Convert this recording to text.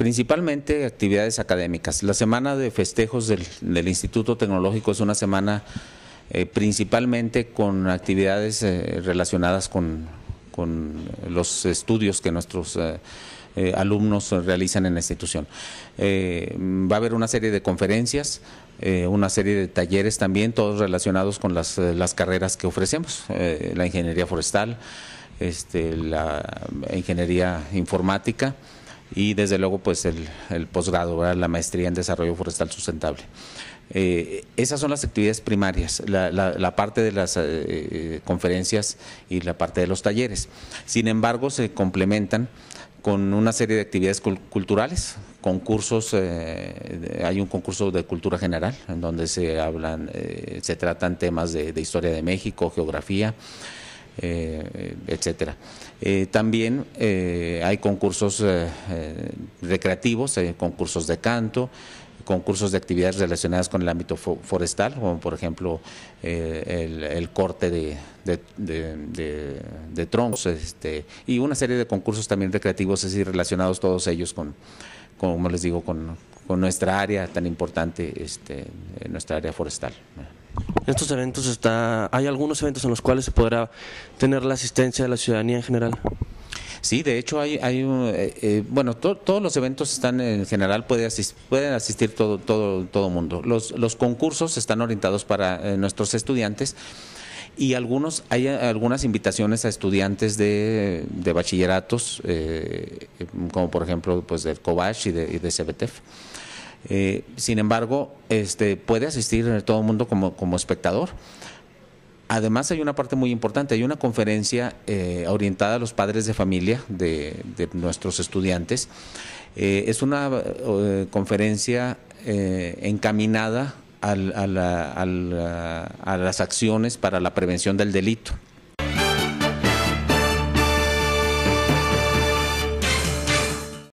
principalmente actividades académicas. La semana de festejos del, Instituto Tecnológico es una semana eh, principalmente con actividades eh, relacionadas con, los estudios que nuestros alumnos realizan en la institución. va a haber una serie de conferencias, una serie de talleres también, todos relacionados con las, las carreras que ofrecemos, la ingeniería forestal, este, la ingeniería informática y desde luego pues el, posgrado, la maestría en desarrollo forestal sustentable. Eh, esas son las actividades primarias, la, la, parte de las eh, conferencias y la parte de los talleres. Sin embargo, se complementan con una serie de actividades culturales, concursos, eh, hay un concurso de cultura general en donde se hablan, se tratan temas de historia de México, geografía, eh, etcétera. Eh, también eh, hay concursos recreativos, concursos de canto, concursos de actividades relacionadas con el ámbito forestal, como por ejemplo el, corte de, troncos, este, y una serie de concursos también recreativos, así relacionados todos ellos con, como les digo, con nuestra área tan importante, este, nuestra área forestal. Estos eventos está, hay algunos eventos en los cuales se podrá tener la asistencia de la ciudadanía en general. Sí, de hecho hay, hay eh, eh, bueno, todos los eventos están en general puede pueden asistir todo todo todo mundo. Los los concursos están orientados para eh, nuestros estudiantes y algunos hay algunas invitaciones a estudiantes de, de bachilleratos, como por ejemplo pues del COBACH y de, y de CBTEF. Eh, sin embargo, este, puede asistir todo el mundo como, como espectador. Además hay una parte muy importante, hay una conferencia eh, orientada a los padres de familia de, nuestros estudiantes. Eh, es una conferencia encaminada a, las acciones para la prevención del delito.